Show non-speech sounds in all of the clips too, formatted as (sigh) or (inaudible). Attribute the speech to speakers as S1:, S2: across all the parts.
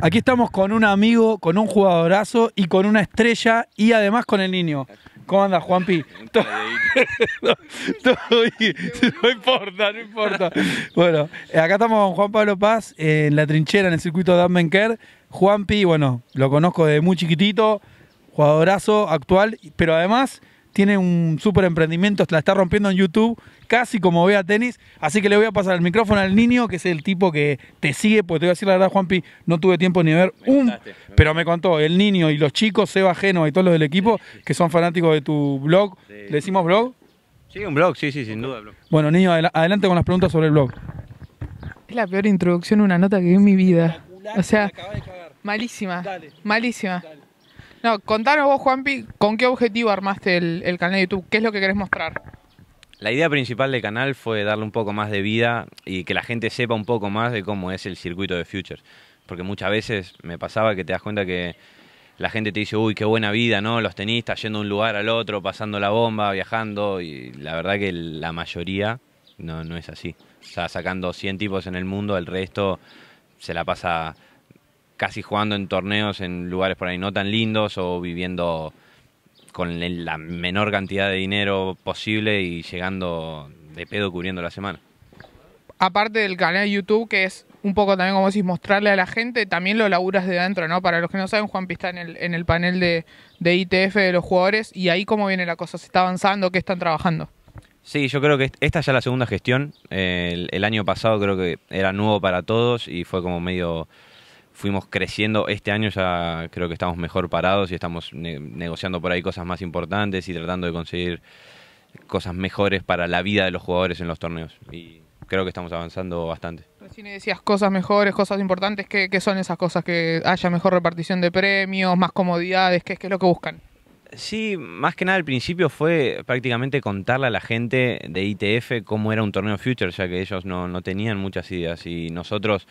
S1: Aquí estamos con un amigo, con un jugadorazo y con una estrella y además con el niño. ¿Cómo andas, Juanpi? (laughs) Todo, (laughs) todo bien. No importa, no importa. Bueno, eh, acá estamos con Juan Pablo Paz en la trinchera en el circuito de Ambenker. Juanpi, bueno, lo conozco de muy chiquitito, jugadorazo actual, pero además tiene un súper emprendimiento, la está rompiendo en YouTube, casi como vea tenis. Así que le voy a pasar el micrófono al niño, que es el tipo que te sigue, porque te voy a decir la verdad, Juanpi, no tuve tiempo ni de ver un. Pero me contó el niño y los chicos, Seba Geno y todos los del equipo, que son fanáticos de tu blog. ¿Le decimos blog?
S2: Sí, un blog, sí, sí, sin duda. Blog.
S1: Bueno, niño, adela- adelante con las preguntas sobre el blog.
S3: Es la peor introducción a una nota que vi en mi vida. O sea, malísima.
S1: Dale.
S3: Malísima. No, contanos vos, Juanpi, ¿con qué objetivo armaste el, el canal de YouTube? ¿Qué es lo que querés mostrar?
S2: La idea principal del canal fue darle un poco más de vida y que la gente sepa un poco más de cómo es el circuito de Futures. Porque muchas veces me pasaba que te das cuenta que la gente te dice, uy, qué buena vida, ¿no? Los tenistas yendo de un lugar al otro, pasando la bomba, viajando. Y la verdad que la mayoría no, no es así. O sea, sacando 100 tipos en el mundo, el resto se la pasa casi jugando en torneos en lugares por ahí no tan lindos o viviendo con la menor cantidad de dinero posible y llegando de pedo cubriendo la semana.
S3: Aparte del canal de YouTube, que es un poco también, como decís, mostrarle a la gente, también lo laburas de adentro, ¿no? Para los que no saben, Juanpi está en el, en el panel de, de ITF de los jugadores y ahí cómo viene la cosa, se está avanzando, qué están trabajando.
S2: Sí, yo creo que esta ya es la segunda gestión. El, el año pasado creo que era nuevo para todos y fue como medio... Fuimos creciendo. Este año ya creo que estamos mejor parados y estamos ne- negociando por ahí cosas más importantes y tratando de conseguir cosas mejores para la vida de los jugadores en los torneos. Y creo que estamos avanzando bastante.
S3: Recién decías cosas mejores, cosas importantes, ¿qué, qué son esas cosas? Que haya mejor repartición de premios, más comodidades, ¿qué, qué es lo que buscan?
S2: Sí, más que nada al principio fue prácticamente contarle a la gente de ITF cómo era un torneo Future, ya que ellos no, no tenían muchas ideas y nosotros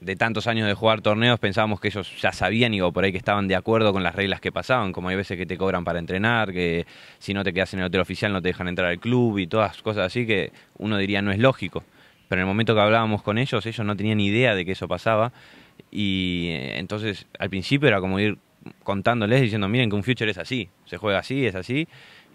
S2: de tantos años de jugar torneos pensábamos que ellos ya sabían y por ahí que estaban de acuerdo con las reglas que pasaban, como hay veces que te cobran para entrenar, que si no te quedas en el hotel oficial no te dejan entrar al club y todas cosas así que uno diría no es lógico. Pero en el momento que hablábamos con ellos, ellos no tenían idea de que eso pasaba y eh, entonces al principio era como ir contándoles diciendo miren que un future es así, se juega así, es así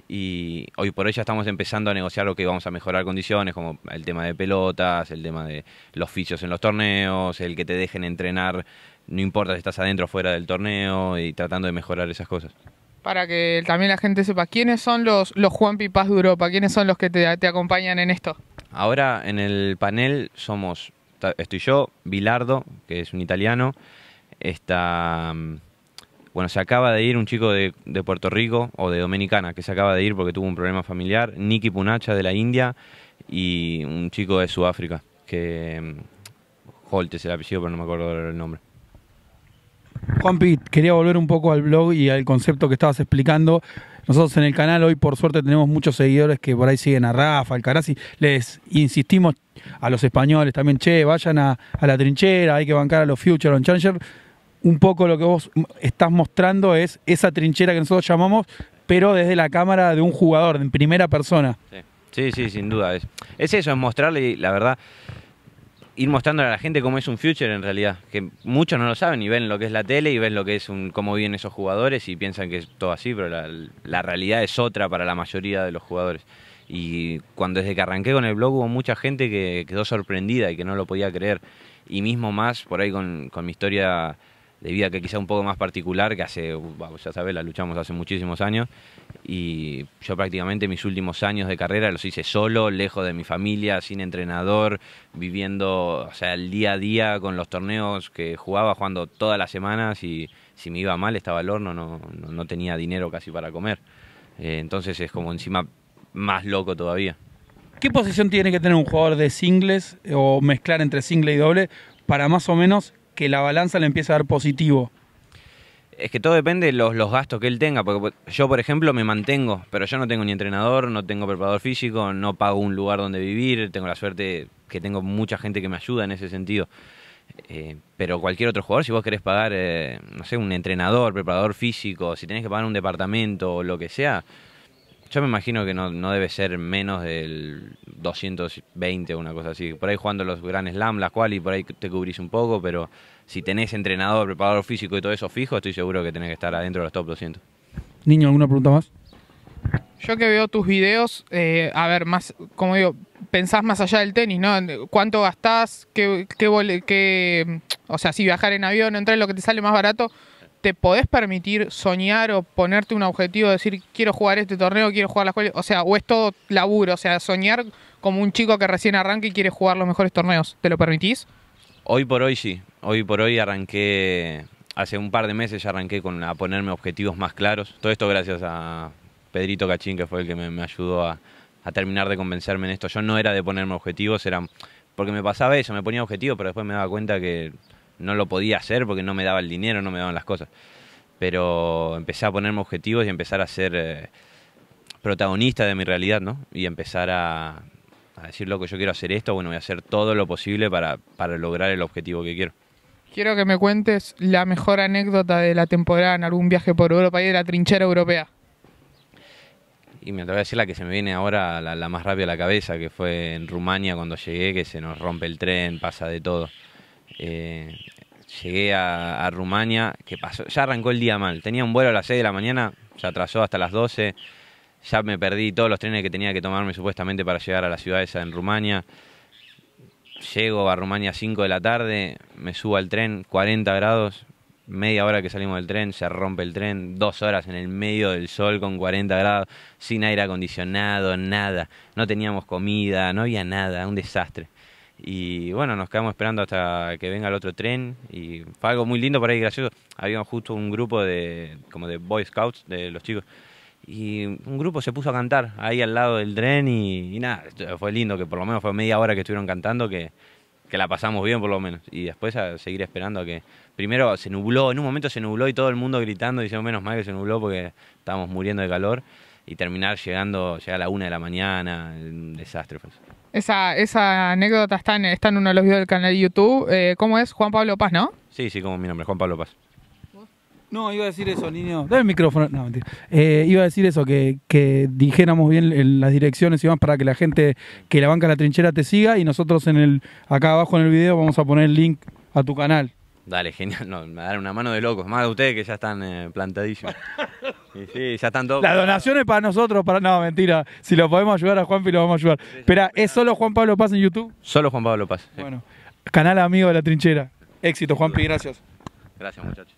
S2: y hoy por hoy ya estamos empezando a negociar lo que vamos a mejorar condiciones como el tema de pelotas, el tema de los fisios en los torneos, el que te dejen entrenar no importa si estás adentro o fuera del torneo y tratando de mejorar esas cosas.
S3: Para que también la gente sepa, ¿quiénes son los, los Juanpi Paz de Europa? ¿Quiénes son los que te, te acompañan en esto?
S2: Ahora en el panel somos, estoy yo, Bilardo, que es un italiano, está, mm, bueno, se acaba de ir un chico de, de Puerto Rico o de Dominicana, que se acaba de ir porque tuvo un problema familiar, Nicky Punacha de la India y un chico de Sudáfrica, que mm, Holt es el apellido, pero no me acuerdo el nombre.
S1: Juanpi, quería volver un poco al blog y al concepto que estabas explicando. Nosotros en el canal hoy, por suerte, tenemos muchos seguidores que por ahí siguen a Rafa, al Carazzi. Les insistimos a los españoles también, che, vayan a, a la trinchera, hay que bancar a los Future on Challenger. Un poco lo que vos estás mostrando es esa trinchera que nosotros llamamos, pero desde la cámara de un jugador, en primera persona.
S2: Sí, sí, sí, sin duda. Es, es eso, es mostrarle, la verdad, ir mostrándole a la gente cómo es un future en realidad. Que muchos no lo saben y ven lo que es la tele y ven lo que es un, cómo viven esos jugadores y piensan que es todo así, pero la, la realidad es otra para la mayoría de los jugadores. Y cuando desde que arranqué con el blog hubo mucha gente que quedó sorprendida y que no lo podía creer. Y mismo más por ahí con, con mi historia de vida que quizá un poco más particular, que hace, uh, ya sabes, la luchamos hace muchísimos años. Y yo prácticamente mis últimos años de carrera los hice solo, lejos de mi familia, sin entrenador, viviendo, o sea, el día a día con los torneos que jugaba, jugando todas las semanas y si me iba mal estaba al horno, no, no, no tenía dinero casi para comer. Eh, entonces es como encima más loco todavía.
S1: ¿Qué posición tiene que tener un jugador de singles eh, o mezclar entre single y doble para más o menos que la balanza le empiece a dar positivo?
S2: Es que todo depende de los, los gastos que él tenga, porque yo, por ejemplo, me mantengo, pero yo no tengo ni entrenador, no tengo preparador físico, no pago un lugar donde vivir, tengo la suerte que tengo mucha gente que me ayuda en ese sentido. Eh, pero cualquier otro jugador, si vos querés pagar, eh, no sé, un entrenador, preparador físico, si tenés que pagar un departamento o lo que sea, Yo me imagino que no, no debe ser menos del 220 o una cosa así. Por ahí jugando los Grand Slam, la cual y por ahí te cubrís un poco, pero si tenés entrenador, preparador físico y todo eso fijo, estoy seguro que tenés que estar adentro de los top 200.
S1: Niño, ¿alguna pregunta más?
S3: Yo que veo tus videos, eh, a ver, más, como digo, pensás más allá del tenis, ¿no? ¿Cuánto gastás? ¿Qué, qué, o sea, si viajar en avión, entrar en lo que te sale más barato, ¿te podés permitir soñar o ponerte un objetivo, decir, quiero jugar este torneo, quiero jugar la escuela? O sea, o es todo laburo, o sea, soñar como un chico que recién arranca y quiere jugar los mejores torneos, ¿te lo permitís?
S2: Hoy por hoy sí. Hoy por hoy arranqué, hace un par de meses ya arranqué con a ponerme objetivos más claros. Todo esto gracias a Pedrito Cachín, que fue el que me, ayudó a, terminar de convencerme en esto. Yo no era de ponerme objetivos, era porque me pasaba eso, me ponía objetivos, pero después me daba cuenta que no lo podía hacer porque no me daba el dinero, no me daban las cosas. Pero empecé a ponerme objetivos y empezar a ser eh, protagonista de mi realidad, ¿no? Y empezar a, a decir, loco, yo quiero hacer esto, bueno, voy a hacer todo lo posible para, para lograr el objetivo que quiero.
S3: Quiero que me cuentes la mejor anécdota de la temporada en algún viaje por Europa y de la trinchera europea.
S2: Y me te voy a decir la que se me viene ahora, la, la más rápida a la cabeza, que fue en Rumania cuando llegué, que se nos rompe el tren, pasa de todo. Eh, llegué a, a Rumania, que pasó, ya arrancó el día mal. Tenía un vuelo a las 6 de la mañana, se atrasó hasta las 12. Ya me perdí todos los trenes que tenía que tomarme supuestamente para llegar a la ciudad esa en Rumania. Llego a Rumania a 5 de la tarde, me subo al tren, 40 grados, media hora que salimos del tren, se rompe el tren, dos horas en el medio del sol con 40 grados, sin aire acondicionado, nada, no teníamos comida, no había nada, un desastre. Y bueno, nos quedamos esperando hasta que venga el otro tren y fue algo muy lindo por ahí, gracioso. Había justo un grupo de, como de Boy Scouts, de los chicos, y un grupo se puso a cantar ahí al lado del tren y, y nada, fue lindo, que por lo menos fue media hora que estuvieron cantando, que, que la pasamos bien por lo menos. Y después a seguir esperando a que... Primero se nubló, en un momento se nubló y todo el mundo gritando, diciendo menos mal que se nubló porque estábamos muriendo de calor. Y terminar llegando, llegar a la una de la mañana, un desastre.
S3: Esa, esa anécdota está en, está en uno de los videos del canal de YouTube. Eh, ¿Cómo es? Juan Pablo Paz, ¿no?
S2: Sí, sí, como mi nombre, Juan Pablo Paz.
S1: No, iba a decir eso, niño. Dame el micrófono. No, mentira. Eh, iba a decir eso, que, que dijéramos bien en las direcciones y demás para que la gente que la banca la trinchera te siga y nosotros en el acá abajo en el video vamos a poner el link a tu canal.
S2: Dale, genial, no, me dan una mano de locos, más de ustedes que ya están eh, plantadísimos. (laughs) Sí, ya están todos...
S1: La donación es para nosotros, para. No, mentira. Si lo podemos ayudar a Juanpi, lo vamos a ayudar. Espera, ¿es solo Juan Pablo Paz en YouTube?
S2: Solo Juan Pablo Paz. sí.
S1: Bueno, canal amigo de la trinchera. Éxito, Juanpi, gracias.
S2: Gracias, muchachos.